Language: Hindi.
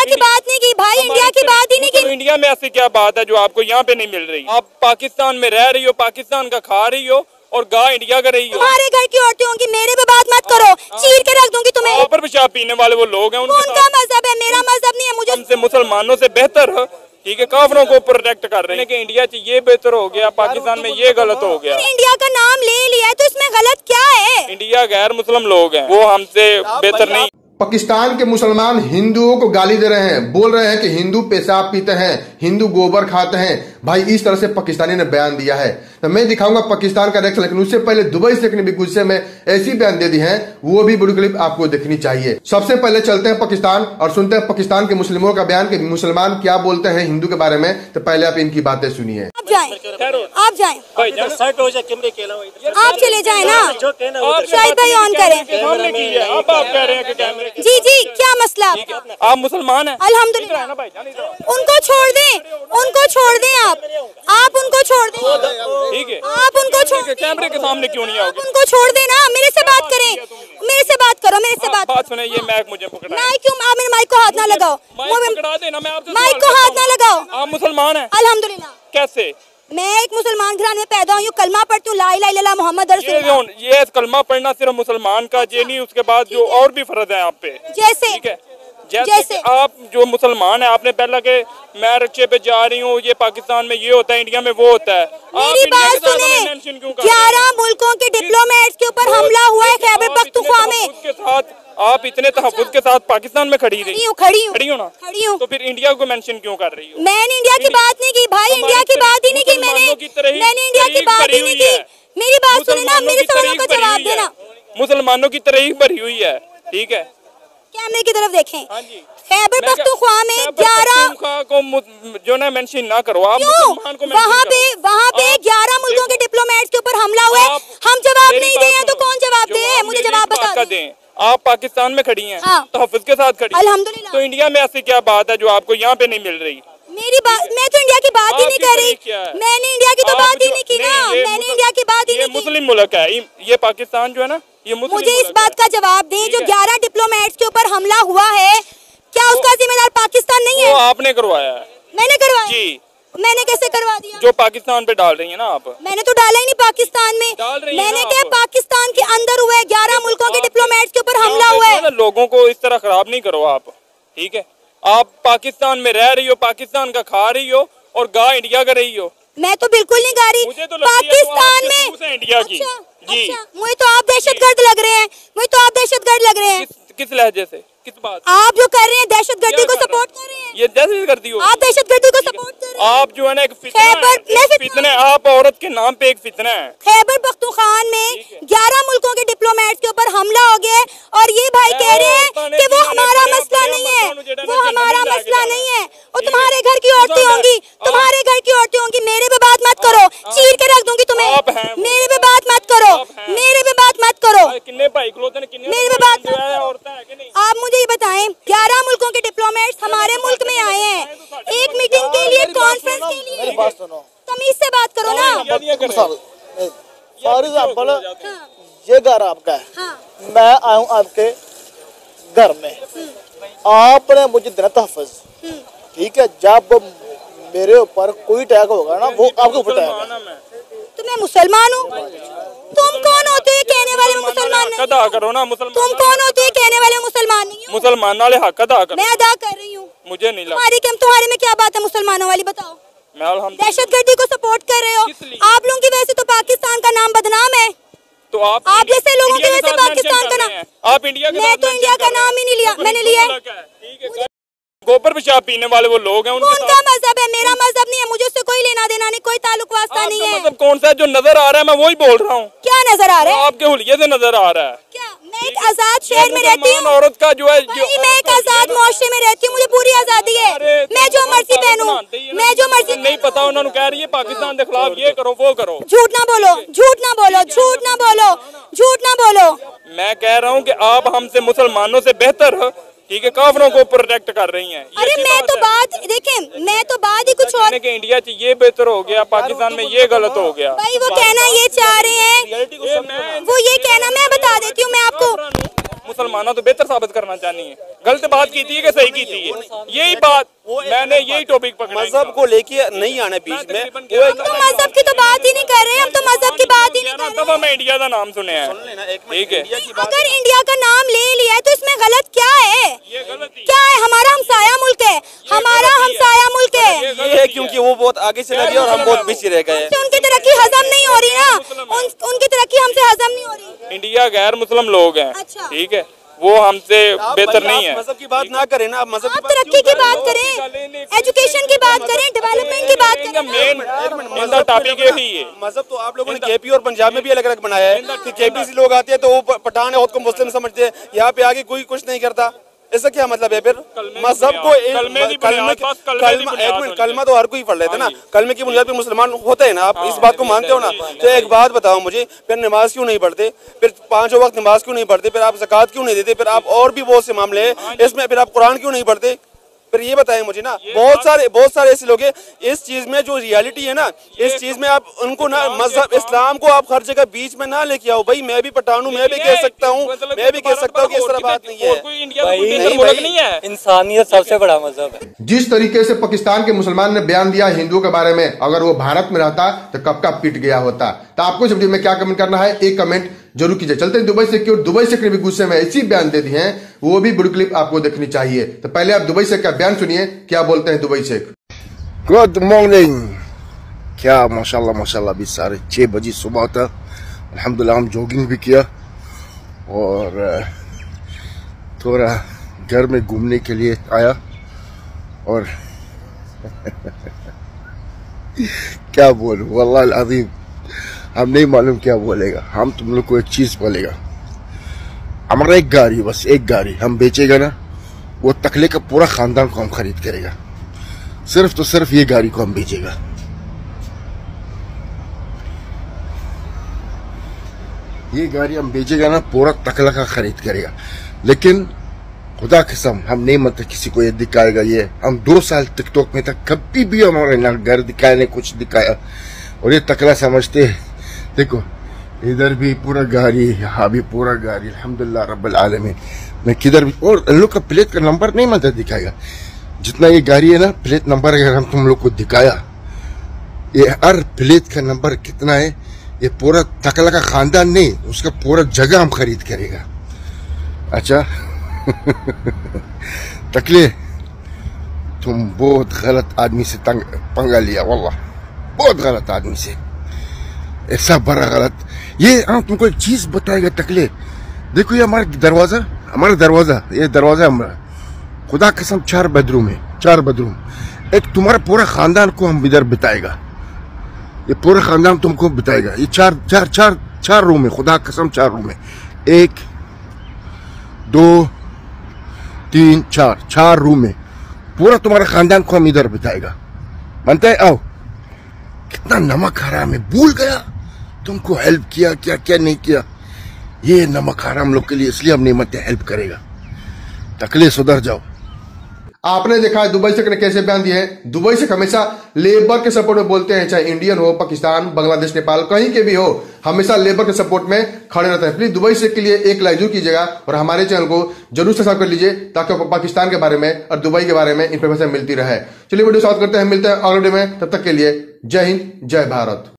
इंडिया की बात नहीं की भाई इंडिया की बात ही नहीं की। तो इंडिया में ऐसी क्या बात है जो आपको यहाँ पे नहीं मिल रही? आप पाकिस्तान में रह रही हो पाकिस्तान का खा रही हो और गा इंडिया का रही हो। तुम्हारे घर की औरतें होंगी मेरे पे बात मत करो। चीर के रख दूँगी तुम्हें। ऊपर पेशाब पीने वाले वो लोग हैं उनका मज़हब है मेरा मज़हब नहीं है मुझे हमसे मुसलमानों से बेहतर है ठीक है काफरों को प्रोटेक्ट कर रहे हैं। कि इंडिया से ये बेहतर हो गया पाकिस्तान में ये गलत हो गया। इंडिया का नाम ले लिया तो इसमें गलत क्या है? इंडिया गैर मुस्लिम लोग हैं वो हमसे बेहतर नहीं पाकिस्तान के मुसलमान हिंदुओं को गाली दे रहे हैं, बोल रहे हैं कि हिंदू पेशाब पीते हैं, हिंदू गोबर खाते हैं। भाई, इस तरह से पाकिस्तानी ने बयान दिया है। तो मैं दिखाऊँगा पाकिस्तान का रिएक्शन लेकिन उससे पहले दुबई से भी गुस्से में ऐसी बयान दे दी है, वो भी वीडियो क्लिप आपको देखनी चाहिए। सबसे पहले चलते हैं पाकिस्तान और सुनते हैं पाकिस्तान के मुस्लिमों का बयान कि मुसलमान क्या बोलते हैं हिंदू के बारे में। तो पहले आप इनकी बातें सुनिए। जाए। आप जाए। सेट हो जाए कैमरे के अलावा आप चले जाए ना? शाहिद भाई ऑन करें। सामने की है। अब आप कह रहे हैं कि कैमरे जी जी क्या मसला आप मुसलमान हैं। अल्हम्दुलिल्लाह। ना। उनको छोड़ दें उनको छोड़ दें आप। आप उनको छोड़ दें। ठीक है। आप उनको छोड़ है, दें कैमरे के सामने क्यों नहीं आप आओगे उनको छोड़ देना मेरे से बात करें। मेरे से बात करो मेरे से बात बात सुने ये मैक मुझे पकड़ा माइक क्यों आप मेरे माइक को हाथ ना लगाओ। माइक पकड़ा देना मैं आपसे माइक सवाल को हाथ ना लगाओ। आप मुसलमान हैं? अल्हम्दुलिल्लाह। कैसे? मैं एक मुसलमान घराने में पैदा हुई हूँ कलमा पढ़ती हूँ ला मोहम्मद ये ये कलमा पढ़ना सिर्फ़ मुसलमान का ये नहीं उसके बाद जो और भी फ़र्ज़ है आप पे। जैसे ठीक है? जैसे, जैसे? आप जो मुसलमान है आपने पहला के मैं रक्षे पे जा रही हूँ ये पाकिस्तान में ये होता है इंडिया में वो होता है। मेरी बात सुने? ग्यारह मुल्कों के डिप्लोमेट्स के ऊपर हमला हुआ है खैबर आप इतने पख्तूनख्वा में तहफ़्फ़ुज़ के साथ आप इतने तहफुज के साथ पाकिस्तान में खड़ी खड़ी रही हूँ खड़ी हूँ खड़ी हो ना? खड़ी हूँ। तो फिर इंडिया को मेंशन क्यों कर रही हो? मैंने इंडिया की बात नहीं की भाई इंडिया की बात ही नहीं की मैंने। मैंने इंडिया की बात ही नहीं की। मेरी बात सुने ना मेरे सवालों का जवाब देना। मुसलमानों की तरीक भरी हुई है। ठीक है? कैमरे की तरफ़ देखें। हाँ खैबर मैं पख्तूनख्वा में ग्यारह को जो ना मेंशन ना करो। आप को वहाँ पे वहाँ पे ग्यारह मुल्कों के डिप्लोमेट्स के ऊपर हमला हुआ है। हम जवाब नहीं दे हैं तो कौन जवाब दे? मुझे जवाब बता दें। आप पाकिस्तान में खड़ी हैं हाँ। तहफुज के साथ खड़ी हैं। अल्हम्दुलिल्लाह। तो इंडिया में ऐसी क्या बात है जो आपको यहाँ पे नहीं मिल रही मेरी बात मैं तो इंडिया की बात ही नहीं कर रही तरीक क्या है? मैंने इंडिया की तो बात ही नहीं की ना मैंने इंडिया की बात ही नहीं की मुस्लिम मुल्क है ये- पाकिस्तान जो है ना ये मुझे इस बात का जवाब दें जो ग्यारह डिप्लोमेट्स के ऊपर हमला हुआ है क्या उसका जिम्मेदार पाकिस्तान नहीं है। है आपने करवाया है मैंने करवाया जी मैंने कैसे करवा दिया? जो पाकिस्तान पे डाल रही है ना आप। मैंने तो डाला ही नहीं पाकिस्तान में। डाल रही मैंने क्या पाकिस्तान के अंदर हुए ग्यारह मुल्कों के डिप्लोमेट्स के ऊपर हमला हुआ है। लोगों को इस तरह खराब नहीं करो आप ठीक है? आप पाकिस्तान में रह रही हो पाकिस्तान का खा रही हो और गा इंडिया का रही हो। मैं तो बिल्कुल नहीं गा रही। मुझे तो पाकिस्तान में इंडिया की। अच्छा, जी। अच्छा, मुझे तो आप दहशतगर्द लग रहे हैं। मुझे तो आप दहशतगर्द लग रहे हैं। किस लहजे से? किस बात आप जो कर रहे हैं दहशतगर्दी क्या को सपोर्ट कर रहे हैं। ये दहशत करती हो आप दहशतगर्दी को सपोर्ट आप जो है ना एक फितना है, एक फितना- आप औरत के नाम पे एक फितना है। खैबर पख्तूखान में ग्यारह मुल्कों के डिप्लोमेट के ऊपर हमला हो गया और ये भाई कह रहे हैं कि वो हमारा मसला नहीं है वो हमारा मसला नहीं है। वो तुम्हारे घर की औरतें होंगी तुम्हारे घर की औरतें होंगी मेरे पे बात मत करो चीर के रख दूँगी तुम्हें हैं वो। मेरे पे बात मत करो आप हैं। मेरे पे बात मत करो किन्ने भाई खलोते ने किन्ने मेरे पे बात जो है औरतें हैं कि नहीं आप मुझे ये बताएँ ग्यारह मुल्कों के डिप्लोमेट्स हमारे मुल्क में आए हैं एक मीटिंग के लिए कॉन्फ्रेंस के लिए मेरी बात सुनो तमीज से बात करो ना इंडिया दिया करें। मिसाल फॉर एग्ज़ाम्पल हाँ, ये घर आपका है हाँ, मैं आया आपके घर में आपने मुझे देना तहफज हम्म। ठीक है जब मेरे ऊपर कोई टैग होगा ना वो आपके ऊपर टैग है मुसलमान तो मैं मुसलमान हूँ तुम कौन होते हो कहने वाले मुसलमान हक अदा करो ना तुम मुसलमान कौन होते हो कहने वाले मुसलमान नहीं हूँ मुसलमान वाले हक अदा करो मैं अदा कर रही हूँ मुझे नहीं तुम्हारी तुम्हारे में क्या बात है मुसलमानों वाली बताओ अल्हम्दुलिल्लाह दहशतगर्दी को सपोर्ट कर रहे हो। आप लोगों की वजह से तो पाकिस्तान का नाम बदनाम है। तो आप आप जैसे लोगों की वजह से पाकिस्तान का हैं। आप इंडिया मैं तो इंडिया का नाम ही नहीं लिया मैंने लिया। गोबर पेशाब पीने वाले वो लोग हैं उनका मज़हब है मेरा मज़हब नहीं है मुझे उससे कोई लेना देना नहीं कोई ताल्लुक वास्ता नहीं है। मतलब कौन सा जो नज़र आ रहा है मैं वही बोल रहा हूँ। क्या नज़र आ रहा है? आपके हुलिये से नज़र आ रहा है। क्या एक आज़ाद शहर में रहती हूँ। औरत का जो है जो मैं एक आज़ाद मुआरे में रहती हूँ मुझे पूरी आज़ादी है। मैं जो मर्ज़ी पागल पहनूं। मैं जो मर्ज़ी नहीं पता उन्होंने कह रही है पाकिस्तान के खिलाफ ये करो वो करो। झूठ ना बोलो झूठ ना बोलो झूठ ना बोलो झूठ ना बोलो। मैं कह रहा हूँ की आप हमसे मुसलमानों से बेहतर हो। ठीक है काफरों को प्रोटेक्ट कर रही है। अरे मैं तो बात देखें मैं तो बात ही कुछ और के इंडिया ये बेहतर हो गया पाकिस्तान में ये गलत हो गया। भाई वो कहना ये चाह रहे हैं। वो ये कहना मैं बता देती हूँ मैं आपको मुसलमानों तो बेहतर साबित करना चाहनी है। गलत बात की थी कि सही की थी? यही बात मैंने यही टॉपिक पकड़ा मज़हब को लेके नहीं आने बीच में हम तो मज़हब की तो बात ही नहीं कर रहे हम तो मज़हब की बात ही नहीं कर दफ़ा मैं इंडिया का नाम सुने हैं। लेना एक मिनट, ठीक है। इंडिया की रहे बात अगर इंडिया का नाम ले लिया है तो इसमें गलत क्या है? ये गलत क्या है? हमारा हमसाया मुल्क है। हमारा हमसाया मुल्क है। ये गलत है क्योंकि वो बहुत आगे चले गए और हम बहुत पीछे रह गए तरक्की हजम नहीं हो रही ना? उन, उनकी तरक्की हमसे हजम नहीं हो रही। इंडिया गैर मुस्लिम लोग हैं अच्छा। ठीक है? वो हमसे बेहतर नहीं है। मज़हब की बात ना करें ना आप मज़हब आप की बात तरक्की की बात करें एजुकेशन की बात करें डेवलपमेंट की बात करें। मेन टॉपिक यही है। मज़हब तो आप लोगों ने केपी और पंजाब में भी अलग अलग बनाया है कि केपी से लोग आते हैं तो वो पठान है खुद को मुस्लिम समझते हैं। यहाँ पे आगे कोई कुछ नहीं करता। इसका क्या मतलब है फिर? मज़हब को एक- कलमे मिनट तो हर कोई पढ़ लेते ना। हाँ कलमे की बुनियाद पर मुसलमान होते हैं ना आप इस बात को मानते हो ना? तो एक बात बताओ मुझे फिर नमाज़ क्यों नहीं पढ़ते? फिर पाँचों वक्त नमाज़ क्यों नहीं पढ़ते? फिर आप जक़ात क्यों नहीं देते? फिर आप और भी बहुत से मामले हैं इसमें फिर आप कुरान क्यों नहीं पढ़ते? फिर ये बताएँ मुझे ना बहुत सारे बहुत सारे ऐसे लोग हैं इस चीज़ में जो रियलिटी है ना इस चीज़ में आप उनको ना मज़हब इस्लाम को आप हर जगह बीच में ना लेके आओ भाई मैं भी पठान हूँ मैं भी कह सकता हूँ मतलब मैं भी कह सकता हूँ कि इस तरह बात है। नहीं है? इंसानियत सबसे बड़ा मज़हब है। जिस तरीके से पाकिस्तान के मुसलमान ने बयान दिया हिंदुओं के बारे में अगर वो भारत में रहता तो कब का पिट गया होता? तो आपको इस वीडियो में क्या कमेंट करना है? एक कमेंट ज़रूर कीजिए चलते हैं दुबई से क्यों दुबई से भी गुस्से में ऐसी बयान दे दी है, वो भी वीडियो क्लिप आपको देखनी चाहिए। तो पहले आप दुबई से का बयान सुनिए, क्या बोलते हैं दुबई से गुड मॉर्निंग क्या माशाल्लाह माशाल्लाह, अभी साढ़े छः बजे सुबह था। अल्हम्दुलिल्लाह, हम जॉगिंग भी किया। और थोड़ा घर में घूमने के लिए आया। और क्या बोलूँ, वल्लाह अजीम हम नहीं मालूम क्या बोलेगा। हम तुम लोग को एक चीज़ बोलेगा। हमारा एक गाड़ी, बस एक गाड़ी। हम बेचेगा ना, वो तकले का पूरा खानदान को हम खरीद करेगा। सिर्फ़ तो सिर्फ़ ये गाड़ी को हम बेचेगा। ये गाड़ी हम बेचेगा ना, पूरा तकला का खरीद करेगा। लेकिन खुदा कसम, हम नहीं मतलब किसी को ये दिखाएगा ये। हम दो साल टिकटॉक में था, कभी भी हमारे ना घर दिखाया नहीं कुछ दिखाया। और ये तकला समझते हैं। देखो, इधर भी पूरा गाड़ी, यहाँ भी पूरा गाड़ी, अल्हम्दुलिल्लाह रब्बल आलमीन। मैं किधर भी, और लोग का प्लेट का नंबर नहीं मतलब दिखाएगा। जितना ये गाड़ी है ना प्लेट नंबर अगर हम तुम लोग को दिखाया, ये हर प्लेट का नंबर कितना है, ये पूरा तकला का खानदान नहीं, उसका पूरा जगह हम खरीद करेगा। अच्छा? तकले तुम बहुत गलत आदमी से तंग, पंगा लिया, वल्लाह। बहुत गलत आदमी से। ऐसा बड़ा गलत। ये हम तुमको एक चीज़ बताएगा तकले देखो ये हमारा दरवाज़ा हमारा दरवाज़ा, ये दरवाज़ा हमारा खुदा कसम, चार बेडरूम है, चार बेडरूम एक तुम्हारा पूरा खानदान को हम इधर बिताएगा। ये पूरा खानदान तुमको बिताएगा। ये चार चार चार चार रूम है, खुदा कसम, चार रूम है। एक, दो, तीन, चार चार रूम है। पूरा तुम्हारा खानदान को हम इधर बिताएगा। मानते है? आओ। कितना नमक हरा है, भूल गया। तुमको हेल्प किया, क्या क्या नहीं किया। ये नमक हराम लोग के लिए इसलिए हम नहीं मत हेल्प करेगा। तकले सुधर जाओ। आपने देखा है, दुबई से कैसे बयान दिए हैं। दुबई से हमेशा लेबर के सपोर्ट में बोलते हैं, चाहे इंडियन हो पाकिस्तान बांग्लादेश नेपाल कहीं के भी हो, हमेशा लेबर के सपोर्ट में खड़े रहते हैं। प्लीज़ दुबई से के लिए एक लाइक ज़रूर कीजिएगा और हमारे चैनल को ज़रूर सब्सक्राइब कर लीजिए, ताकि आपको पाकिस्तान के बारे में और दुबई के बारे में इन्फॉर्मेशन मिलती रहे। चलिए वीडियो स्वागत करते हैं, मिलते हैं अगले में। तब तक के लिए जय हिंद जय भारत।